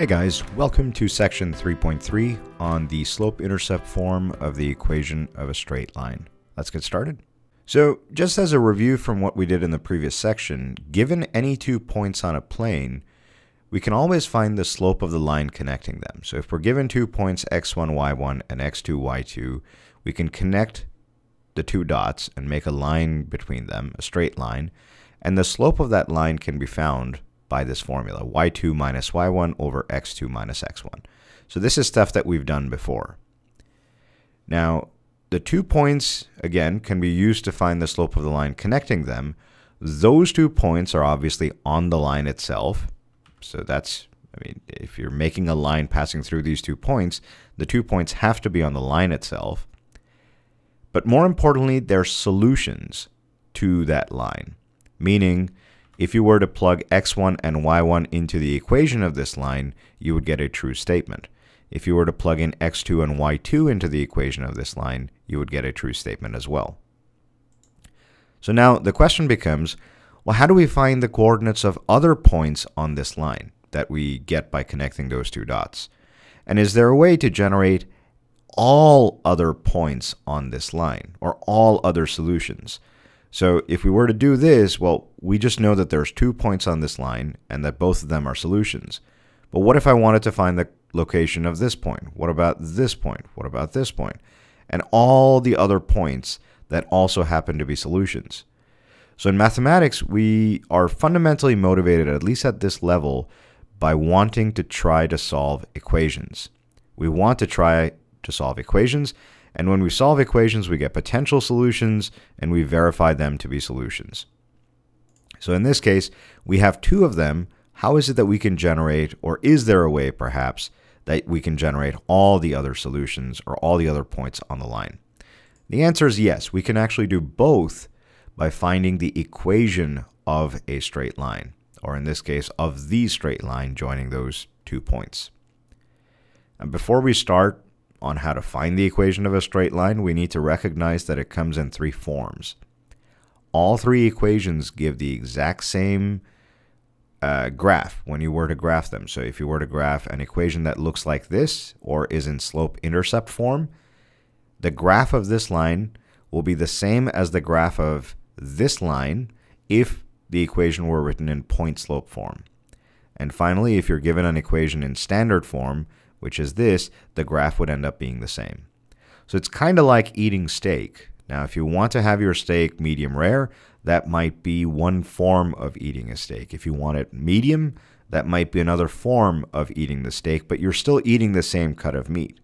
Hey guys, welcome to section 3.3 on the slope-intercept form of the equation of a straight line. Let's get started. So, just as a review from what we did in the previous section, given any two points on a plane, we can always find the slope of the line connecting them. So if we're given two points x1, y1 and x2, y2, we can connect the two dots and make a line between them, a straight line, and the slope of that line can be found by this formula, y2 minus y1 over x2 minus x1. So this is stuff that we've done before. Now, the two points, again, can be used to find the slope of the line connecting them. Those two points are obviously on the line itself. So that's, I mean, if you're making a line passing through these two points, the two points have to be on the line itself. But more importantly, they're solutions to that line, meaning if you were to plug x1 and y1 into the equation of this line, you would get a true statement. If you were to plug in x2 and y2 into the equation of this line, you would get a true statement as well. So now the question becomes, well, how do we find the coordinates of other points on this line that we get by connecting those two dots? And is there a way to generate all other points on this line or all other solutions? So if we were to do this, well, we just know that there's two points on this line and that both of them are solutions. But what if I wanted to find the location of this point? What about this point? What about this point? And all the other points that also happen to be solutions. So in mathematics, we are fundamentally motivated, at least at this level, by wanting to try to solve equations. We want to try to solve equations, and when we solve equations, we get potential solutions, and we verify them to be solutions. So in this case, we have two of them. How is it that we can generate, or is there a way perhaps, that we can generate all the other solutions or all the other points on the line? The answer is yes. We can actually do both by finding the equation of a straight line, or in this case, of the straight line joining those two points. And before we start on how to find the equation of a straight line, we need to recognize that it comes in three forms. All three equations give the exact same uh, graph when you were to graph them. So if you were to graph an equation that looks like this or is in slope-intercept form, the graph of this line will be the same as the graph of this line if the equation were written in point-slope form. And finally, if you're given an equation in standard form, which is this, the graph would end up being the same. So it's kind of like eating steak. Now, if you want to have your steak medium rare, that might be one form of eating a steak. If you want it medium, that might be another form of eating the steak, but you're still eating the same cut of meat.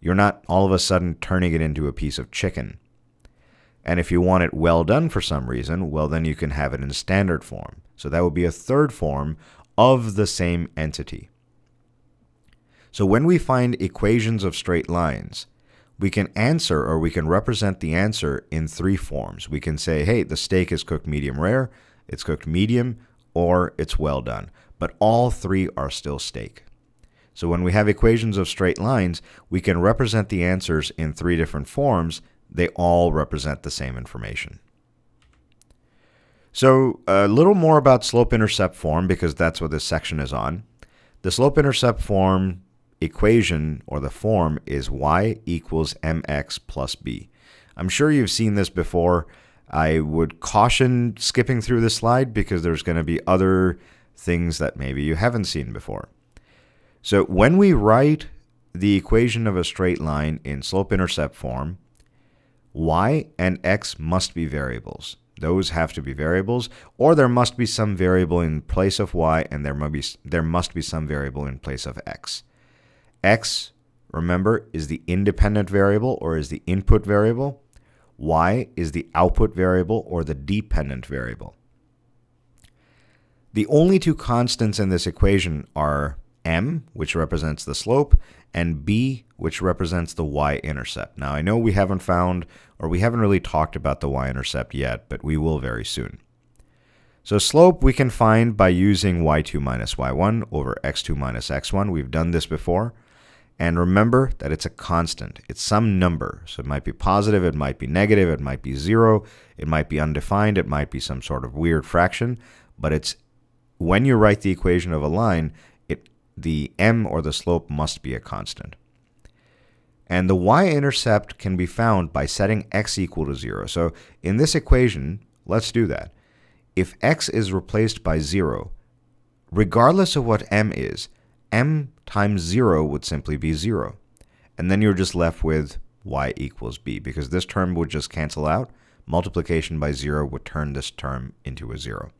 You're not all of a sudden turning it into a piece of chicken. And if you want it well done for some reason, well, then you can have it in standard form. So that would be a third form of the same entity. So when we find equations of straight lines, we can answer or we can represent the answer in three forms. We can say, hey, the steak is cooked medium rare, it's cooked medium, or it's well done. But all three are still steak. So when we have equations of straight lines, we can represent the answers in three different forms. They all represent the same information. So a little more about slope-intercept form because that's what this section is on. The slope-intercept form equation or the form is y equals mx plus b. I'm sure you've seen this before. I would caution skipping through this slide because there's going to be other things that maybe you haven't seen before. So when we write the equation of a straight line in slope-intercept form, y and x must be variables. Those have to be variables, or there must be some variable in place of y, and there must be, there must be some variable in place of x. X, remember, is the independent variable or is the input variable. Y is the output variable or the dependent variable. The only two constants in this equation are m, which represents the slope, and b, which represents the y-intercept. Now, I know we haven't found, or we haven't really talked about the y-intercept yet, but we will very soon. So slope we can find by using y2 minus y1 over x2 minus x1. We've done this before. And remember that it's a constant. It's some number. So it might be positive, it might be negative, it might be zero, it might be undefined, it might be some sort of weird fraction. But it's when you write the equation of a line, it the m or the slope must be a constant. And the y-intercept can be found by setting x equal to 0. So in this equation, let's do that. If x is replaced by 0, regardless of what m is, m times 0 would simply be 0. And then you're just left with y equals b, because this term would just cancel out. Multiplication by 0 would turn this term into a 0.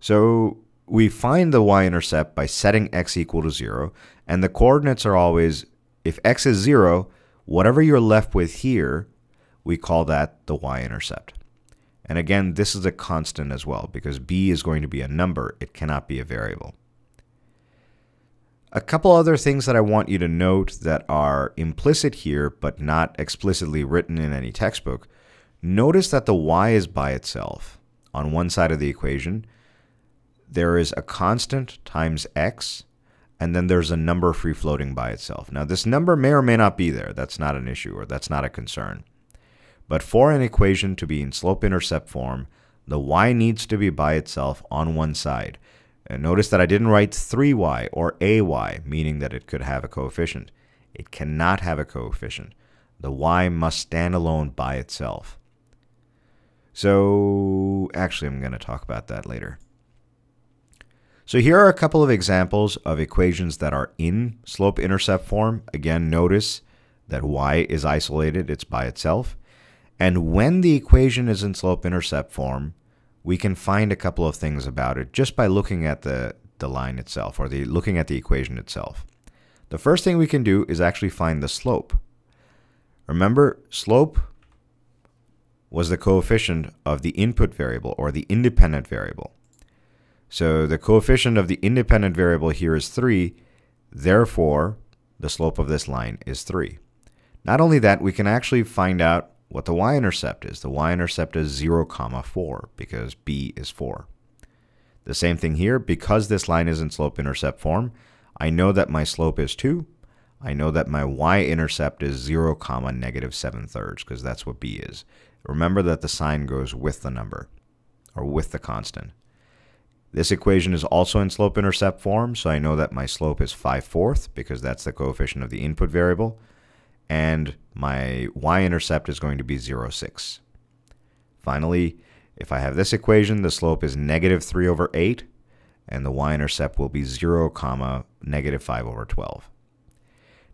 So we find the y-intercept by setting x equal to 0, and the coordinates are always if x is 0, whatever you're left with here, we call that the y-intercept. And again, this is a constant as well because b is going to be a number. It cannot be a variable. A couple other things that I want you to note that are implicit here but not explicitly written in any textbook. Notice that the y is by itself. On one side of the equation, there is a constant times x and then there's a number free floating by itself. Now, this number may or may not be there. That's not an issue or that's not a concern. But for an equation to be in slope-intercept form, the y needs to be by itself on one side. And notice that I didn't write 3y or ay, meaning that it could have a coefficient. It cannot have a coefficient. The y must stand alone by itself. So, actually, I'm going to talk about that later. So here are a couple of examples of equations that are in slope-intercept form. Again, notice that y is isolated, it's by itself. And when the equation is in slope-intercept form, we can find a couple of things about it just by looking at the, the line itself or the looking at the equation itself. The first thing we can do is actually find the slope. Remember, slope was the coefficient of the input variable or the independent variable. So the coefficient of the independent variable here is 3. Therefore, the slope of this line is 3. Not only that, we can actually find out what the y-intercept is. The y-intercept is 0, comma 4 because b is 4. The same thing here, because this line is in slope-intercept form, I know that my slope is 2. I know that my y-intercept is 0, comma negative 7 thirds because that's what b is. Remember that the sign goes with the number or with the constant. This equation is also in slope-intercept form, so I know that my slope is 5 fourths because that's the coefficient of the input variable, and my y-intercept is going to be 0, 6. Finally, if I have this equation, the slope is negative 3 over 8, and the y-intercept will be 0, comma, negative 5 over 12.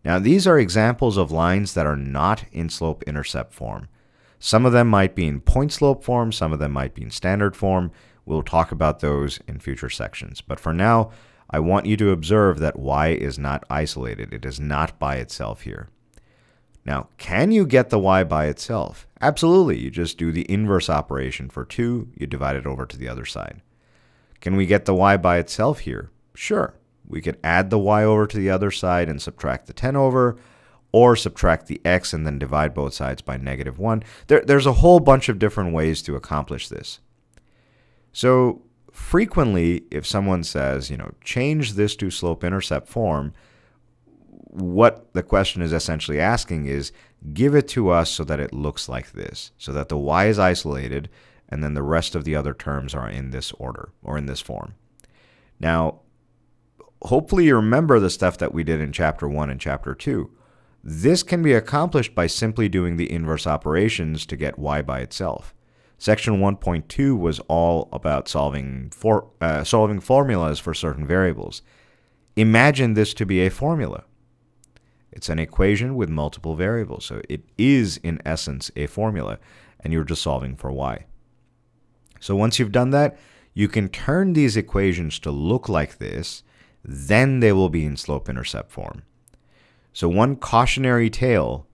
Now, these are examples of lines that are not in slope-intercept form. Some of them might be in point slope form, some of them might be in standard form, We'll talk about those in future sections. But for now, I want you to observe that y is not isolated. It is not by itself here. Now, can you get the y by itself? Absolutely. You just do the inverse operation for 2. You divide it over to the other side. Can we get the y by itself here? Sure. We could add the y over to the other side and subtract the 10 over, or subtract the x and then divide both sides by negative 1. There, there's a whole bunch of different ways to accomplish this. So frequently, if someone says, you know, change this to slope intercept form, what the question is essentially asking is give it to us so that it looks like this, so that the y is isolated and then the rest of the other terms are in this order or in this form. Now, hopefully you remember the stuff that we did in chapter 1 and chapter 2. This can be accomplished by simply doing the inverse operations to get y by itself. Section 1.2 was all about solving for, uh, solving formulas for certain variables. Imagine this to be a formula. It's an equation with multiple variables, so it is in essence a formula, and you're just solving for y. So once you've done that, you can turn these equations to look like this, then they will be in slope-intercept form. So one cautionary tale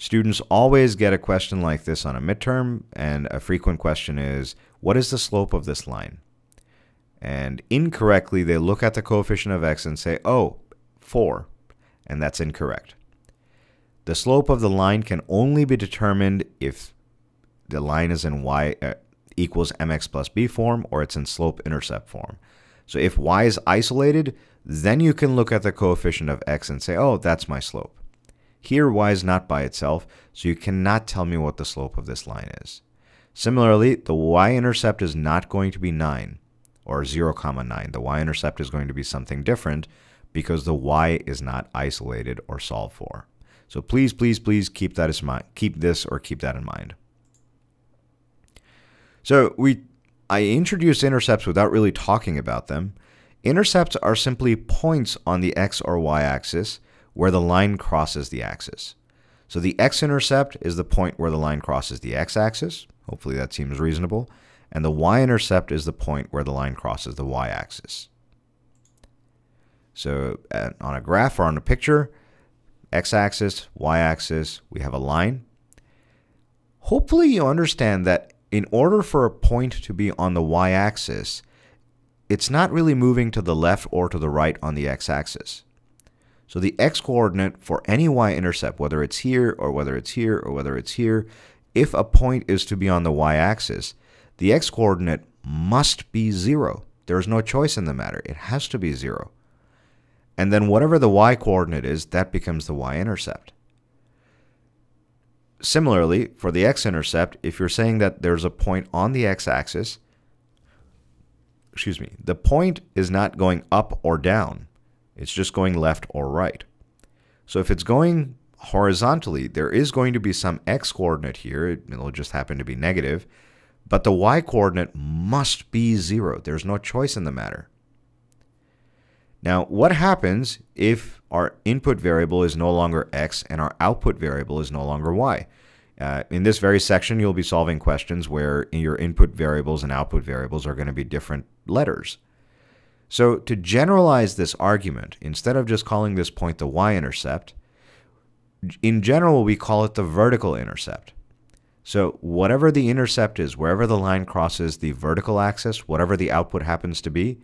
Students always get a question like this on a midterm, and a frequent question is, what is the slope of this line? And incorrectly, they look at the coefficient of x and say, oh, 4, and that's incorrect. The slope of the line can only be determined if the line is in y uh, equals mx plus b form or it's in slope-intercept form. So if y is isolated, then you can look at the coefficient of x and say, oh, that's my slope. Here y is not by itself, so you cannot tell me what the slope of this line is. Similarly, the y-intercept is not going to be 9, or 0 comma 9. The y-intercept is going to be something different because the y is not isolated or solved for. So please, please, please keep that in mind. Keep this or keep that in mind. So we, I introduced intercepts without really talking about them. Intercepts are simply points on the x or y axis where the line crosses the axis. So the x-intercept is the point where the line crosses the x-axis. Hopefully that seems reasonable. And the y-intercept is the point where the line crosses the y-axis. So uh, on a graph or on a picture, x-axis, y-axis, we have a line. Hopefully you understand that in order for a point to be on the y-axis, it's not really moving to the left or to the right on the x-axis. So the x-coordinate for any y-intercept, whether it's here or whether it's here or whether it's here, if a point is to be on the y-axis, the x-coordinate must be 0. There is no choice in the matter. It has to be 0. And then whatever the y-coordinate is, that becomes the y-intercept. Similarly, for the x-intercept, if you're saying that there's a point on the x-axis, excuse me, the point is not going up or down. It's just going left or right. So if it's going horizontally, there is going to be some x coordinate here. It'll just happen to be negative. But the y coordinate must be 0. There's no choice in the matter. Now, what happens if our input variable is no longer x and our output variable is no longer y? Uh, in this very section, you'll be solving questions where your input variables and output variables are going to be different letters. So to generalize this argument, instead of just calling this point the y-intercept, in general we call it the vertical intercept. So whatever the intercept is, wherever the line crosses the vertical axis, whatever the output happens to be,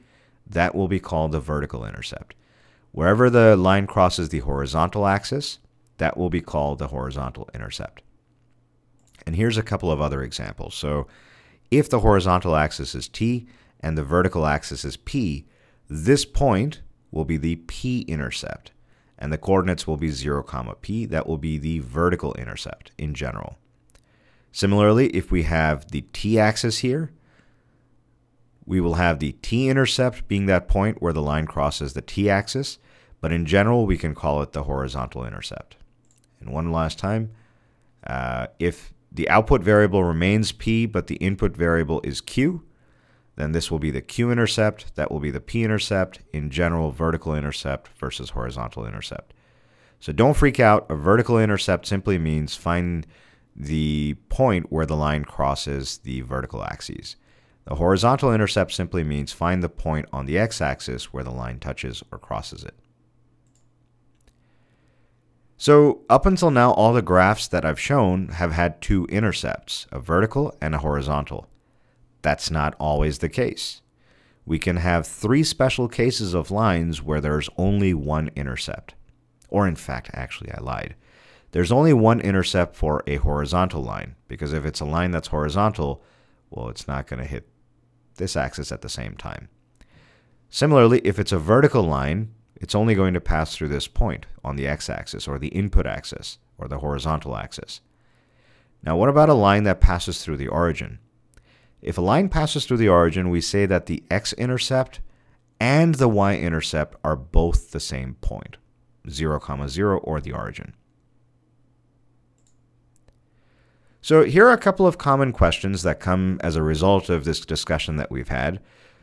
that will be called the vertical intercept. Wherever the line crosses the horizontal axis, that will be called the horizontal intercept. And here's a couple of other examples. So if the horizontal axis is t and the vertical axis is p, this point will be the p-intercept, and the coordinates will be 0, comma p. That will be the vertical intercept in general. Similarly, if we have the t-axis here, we will have the t-intercept being that point where the line crosses the t-axis, but in general, we can call it the horizontal intercept. And one last time, uh, if the output variable remains p, but the input variable is q, then this will be the q-intercept, that will be the p-intercept, in general vertical intercept versus horizontal intercept. So don't freak out. A vertical intercept simply means find the point where the line crosses the vertical axes. The horizontal intercept simply means find the point on the x-axis where the line touches or crosses it. So up until now, all the graphs that I've shown have had two intercepts, a vertical and a horizontal. That's not always the case. We can have three special cases of lines where there's only one intercept. Or in fact, actually I lied. There's only one intercept for a horizontal line, because if it's a line that's horizontal, well, it's not going to hit this axis at the same time. Similarly, if it's a vertical line, it's only going to pass through this point on the x-axis or the input axis or the horizontal axis. Now, what about a line that passes through the origin? If a line passes through the origin, we say that the x-intercept and the y-intercept are both the same point, 0, comma 0, or the origin. So here are a couple of common questions that come as a result of this discussion that we've had.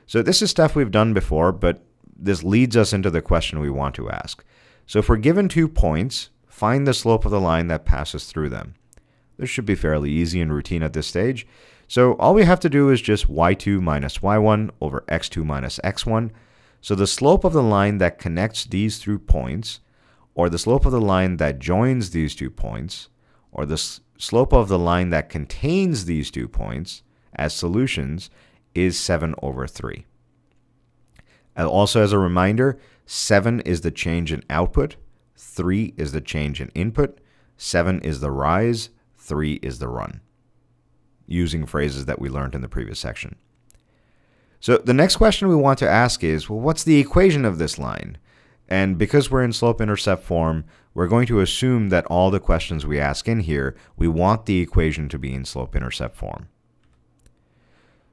So this is stuff we've done before, but this leads us into the question we want to ask. So if we're given two points, find the slope of the line that passes through them. This should be fairly easy and routine at this stage. So all we have to do is just y2 minus y1 over x2 minus x1. So the slope of the line that connects these two points, or the slope of the line that joins these two points, or the slope of the line that contains these two points as solutions is 7 over 3. Uh, also as a reminder, 7 is the change in output, 3 is the change in input, 7 is the rise, 3 is the run using phrases that we learned in the previous section. So the next question we want to ask is, well, what's the equation of this line? And because we're in slope-intercept form, we're going to assume that all the questions we ask in here, we want the equation to be in slope-intercept form.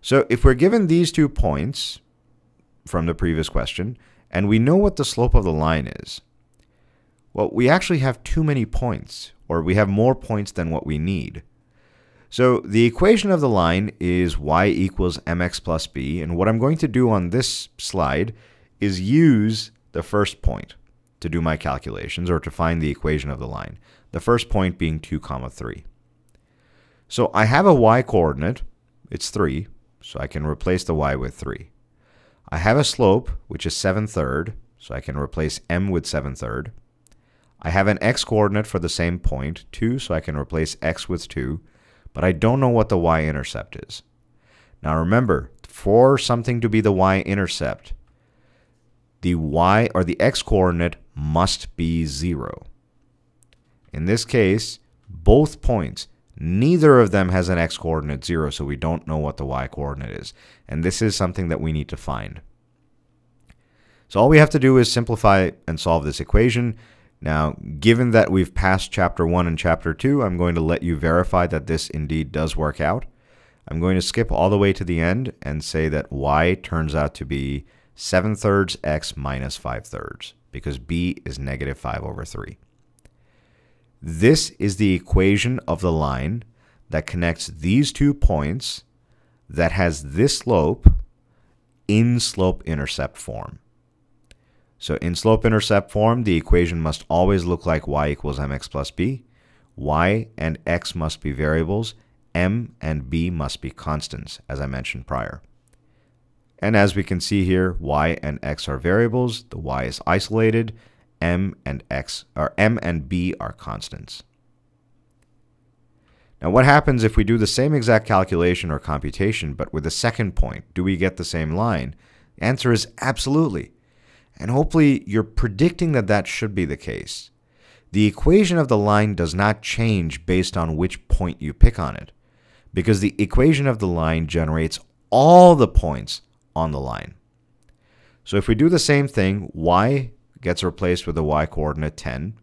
So if we're given these two points, from the previous question, and we know what the slope of the line is. Well, we actually have too many points, or we have more points than what we need. So the equation of the line is y equals mx plus b, and what I'm going to do on this slide is use the first point to do my calculations, or to find the equation of the line. The first point being 2 comma 3. So I have a y coordinate, it's 3, so I can replace the y with 3. I have a slope, which is 7 third, so I can replace m with 7 third. I have an x coordinate for the same point, 2, so I can replace x with 2, but I don't know what the y-intercept is. Now remember, for something to be the y-intercept, the y or the x coordinate must be 0. In this case, both points, neither of them has an x coordinate 0, so we don't know what the y coordinate is. And this is something that we need to find. So all we have to do is simplify and solve this equation. Now, given that we've passed chapter 1 and chapter 2, I'm going to let you verify that this indeed does work out. I'm going to skip all the way to the end and say that y turns out to be 7 thirds x minus 5 thirds, because b is negative 5 over 3. This is the equation of the line that connects these two points that has this slope in slope-intercept form. So in slope-intercept form, the equation must always look like y equals mx plus b. y and x must be variables. m and b must be constants, as I mentioned prior. And as we can see here, y and x are variables. The y is isolated. m and x or m and b are constants. Now what happens if we do the same exact calculation or computation but with a second point? Do we get the same line? The answer is absolutely. And hopefully you're predicting that that should be the case. The equation of the line does not change based on which point you pick on it, because the equation of the line generates all the points on the line. So if we do the same thing, y gets replaced with the y coordinate 10,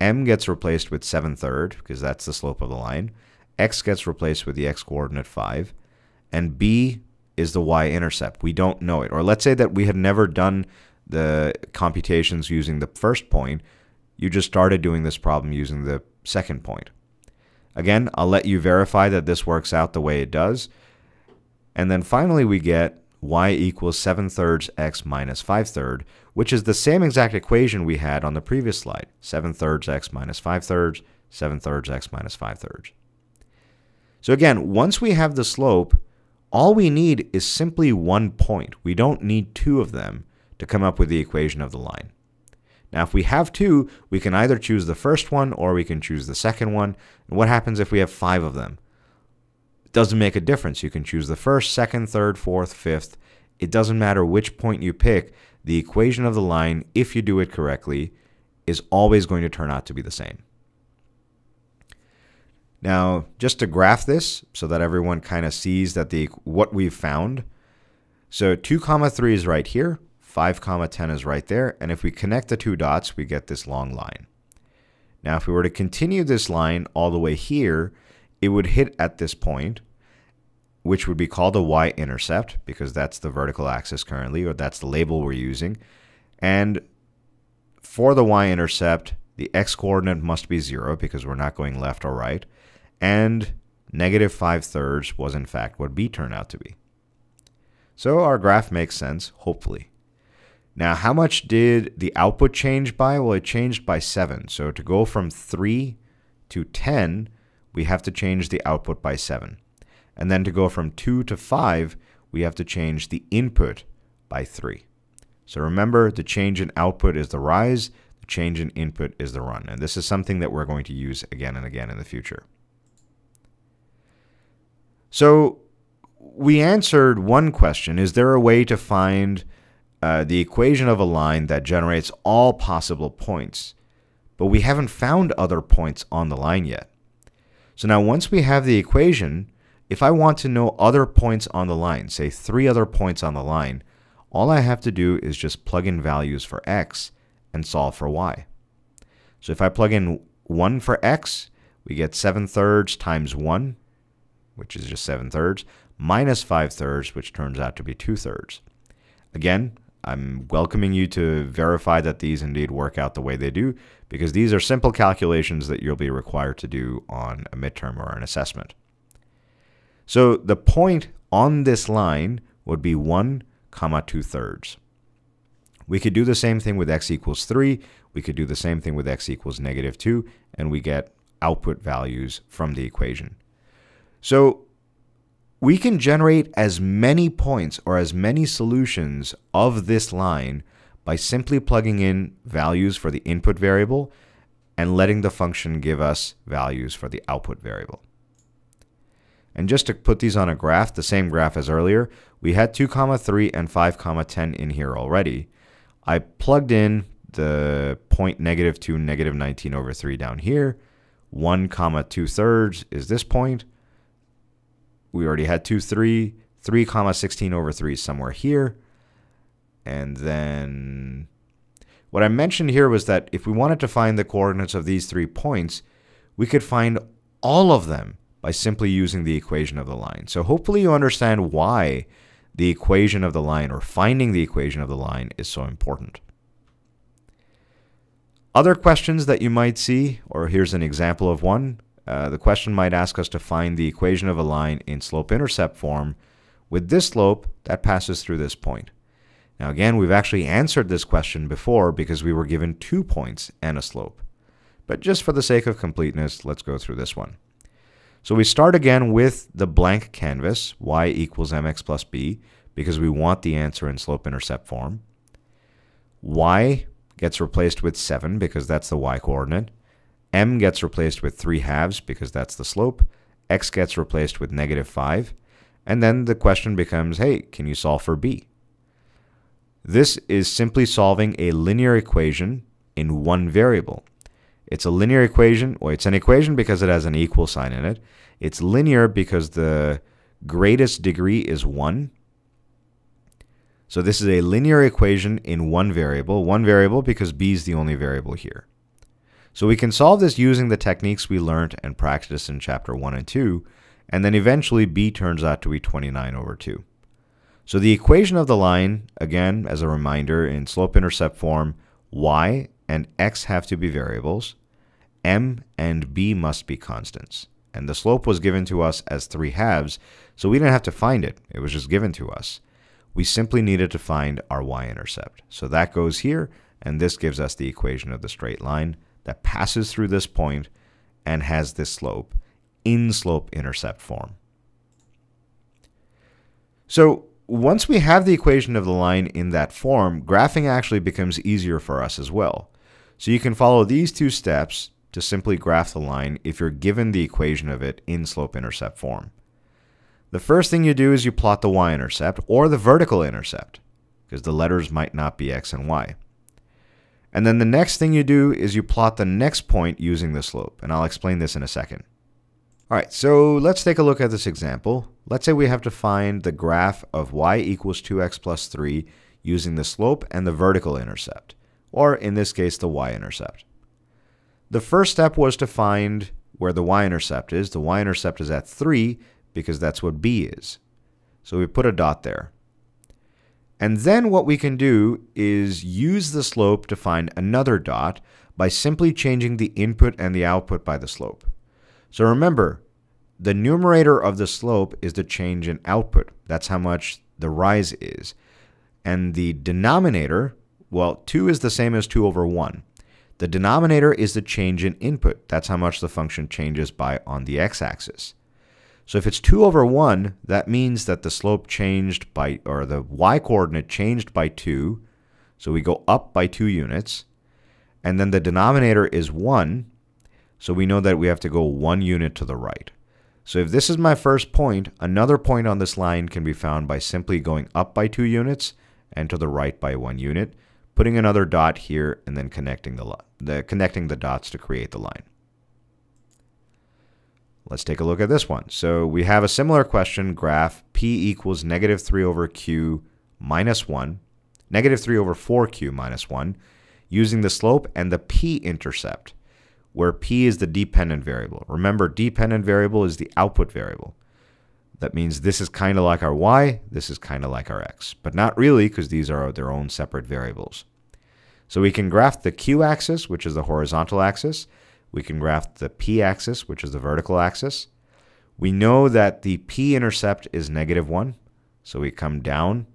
m gets replaced with 7 third, because that's the slope of the line, x gets replaced with the x coordinate 5, and b is the y-intercept. We don't know it. Or let's say that we had never done the computations using the first point, you just started doing this problem using the second point. Again, I'll let you verify that this works out the way it does. And then finally we get y equals 7 thirds x minus 5 thirds, which is the same exact equation we had on the previous slide. 7 thirds x minus 5 thirds, 7 thirds x minus 5 thirds. So again, once we have the slope, all we need is simply one point. We don't need two of them to come up with the equation of the line. Now, if we have two, we can either choose the first one or we can choose the second one. And what happens if we have five of them? It doesn't make a difference. You can choose the first, second, third, fourth, fifth. It doesn't matter which point you pick. The equation of the line, if you do it correctly, is always going to turn out to be the same. Now, just to graph this so that everyone kind of sees that the what we've found. So 2 comma 3 is right here. 5 comma 10 is right there. And if we connect the two dots, we get this long line. Now, if we were to continue this line all the way here, it would hit at this point, which would be called a y-intercept because that's the vertical axis currently, or that's the label we're using. And for the y-intercept, the x-coordinate must be 0 because we're not going left or right. And negative 5 thirds was in fact what b turned out to be. So our graph makes sense, hopefully. Now, how much did the output change by? Well, it changed by 7. So to go from 3 to 10, we have to change the output by 7. And then to go from 2 to 5, we have to change the input by 3. So remember, the change in output is the rise, the change in input is the run. And this is something that we're going to use again and again in the future. So we answered one question. Is there a way to find uh, the equation of a line that generates all possible points, but we haven't found other points on the line yet. So now once we have the equation, if I want to know other points on the line, say three other points on the line, all I have to do is just plug in values for x and solve for y. So if I plug in 1 for x, we get 7 thirds times 1, which is just 7 thirds, minus 5 thirds, which turns out to be 2 thirds. Again, I'm welcoming you to verify that these indeed work out the way they do, because these are simple calculations that you'll be required to do on a midterm or an assessment. So the point on this line would be 1 comma 2 thirds. We could do the same thing with x equals 3. We could do the same thing with x equals negative 2, and we get output values from the equation. So we can generate as many points or as many solutions of this line by simply plugging in values for the input variable and letting the function give us values for the output variable. And just to put these on a graph, the same graph as earlier, we had 2 comma 3 and 5 comma 10 in here already. I plugged in the point negative 2 negative 19 over 3 down here. 1 comma 2 thirds is this point we already had 2, 3, 3 comma 16 over 3 somewhere here. And then what I mentioned here was that if we wanted to find the coordinates of these three points, we could find all of them by simply using the equation of the line. So hopefully you understand why the equation of the line or finding the equation of the line is so important. Other questions that you might see, or here's an example of one, uh, the question might ask us to find the equation of a line in slope-intercept form with this slope that passes through this point. Now again, we've actually answered this question before because we were given two points and a slope. But just for the sake of completeness, let's go through this one. So we start again with the blank canvas, y equals mx plus b, because we want the answer in slope-intercept form. y gets replaced with 7 because that's the y-coordinate m gets replaced with 3 halves because that's the slope, x gets replaced with negative 5, and then the question becomes, hey, can you solve for b? This is simply solving a linear equation in one variable. It's a linear equation, or it's an equation because it has an equal sign in it. It's linear because the greatest degree is 1. So this is a linear equation in one variable, one variable because b is the only variable here. So we can solve this using the techniques we learned and practiced in chapter 1 and 2, and then eventually b turns out to be 29 over 2. So the equation of the line, again, as a reminder, in slope-intercept form, y and x have to be variables, m and b must be constants. And the slope was given to us as 3 halves, so we didn't have to find it. It was just given to us. We simply needed to find our y-intercept. So that goes here, and this gives us the equation of the straight line that passes through this point and has this slope in slope intercept form. So once we have the equation of the line in that form, graphing actually becomes easier for us as well. So you can follow these two steps to simply graph the line if you're given the equation of it in slope-intercept form. The first thing you do is you plot the y-intercept or the vertical intercept because the letters might not be x and y. And then the next thing you do is you plot the next point using the slope, and I'll explain this in a second. All right, so let's take a look at this example. Let's say we have to find the graph of y equals 2x plus 3 using the slope and the vertical intercept, or in this case, the y-intercept. The first step was to find where the y-intercept is. The y-intercept is at 3 because that's what b is. So we put a dot there. And then what we can do is use the slope to find another dot by simply changing the input and the output by the slope. So remember, the numerator of the slope is the change in output. That's how much the rise is. And the denominator, well, 2 is the same as 2 over 1. The denominator is the change in input. That's how much the function changes by on the x-axis. So if it's 2 over 1, that means that the slope changed by, or the y-coordinate changed by 2. So we go up by 2 units. And then the denominator is 1. So we know that we have to go 1 unit to the right. So if this is my first point, another point on this line can be found by simply going up by 2 units and to the right by 1 unit, putting another dot here, and then connecting the, the, connecting the dots to create the line. Let's take a look at this one. So we have a similar question graph p equals negative 3 over q minus 1, negative 3 over 4q minus 1, using the slope and the p-intercept, where p is the dependent variable. Remember, dependent variable is the output variable. that means this is kind of like our y, this is kind of like our x, but not really because these are their own separate variables. So we can graph the q-axis, which is the horizontal axis. We can graph the p-axis, which is the vertical axis. We know that the p-intercept is negative 1, so we come down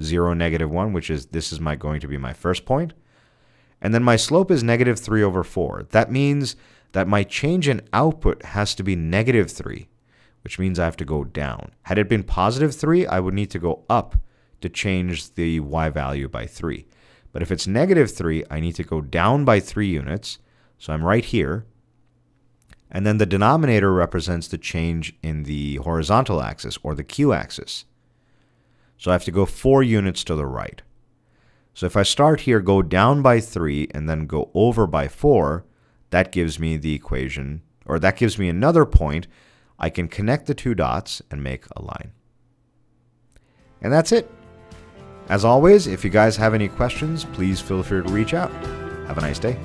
0, negative 1, which is this is my going to be my first point. And then my slope is negative 3 over 4. That means that my change in output has to be negative 3, which means I have to go down. Had it been positive 3, I would need to go up to change the y value by 3. But if it's negative 3, I need to go down by 3 units. So I'm right here. And then the denominator represents the change in the horizontal axis, or the q-axis. So I have to go 4 units to the right. So if I start here, go down by 3, and then go over by 4, that gives me the equation, or that gives me another point. I can connect the two dots and make a line. And that's it. As always, if you guys have any questions, please feel free to reach out. Have a nice day.